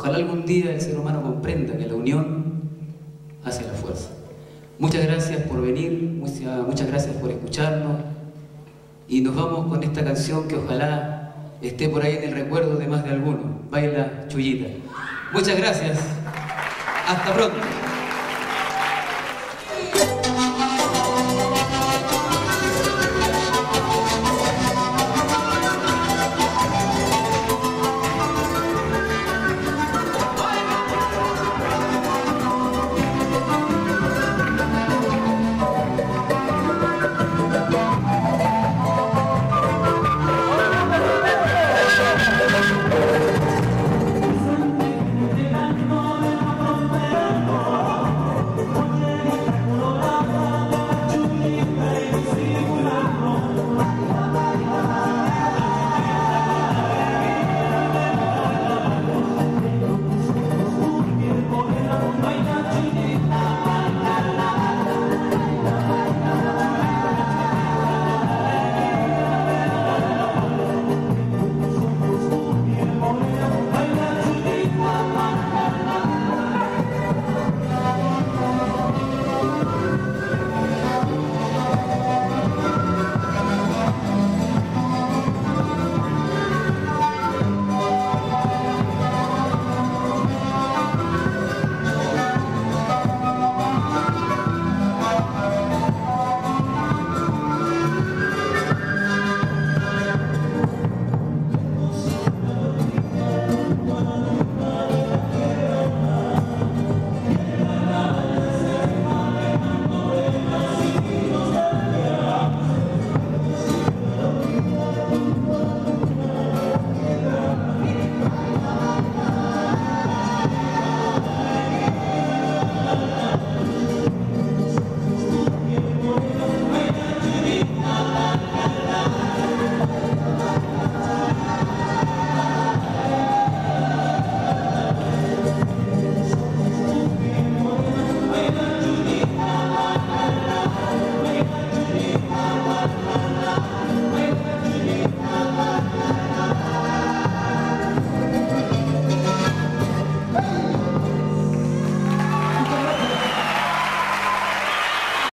Ojalá algún día el ser humano comprenda que la unión hace la fuerza. Muchas gracias por venir, muchas gracias por escucharnos y nos vamos con esta canción que ojalá esté por ahí en el recuerdo de más de alguno. Baila Chullita. Muchas gracias. Hasta pronto.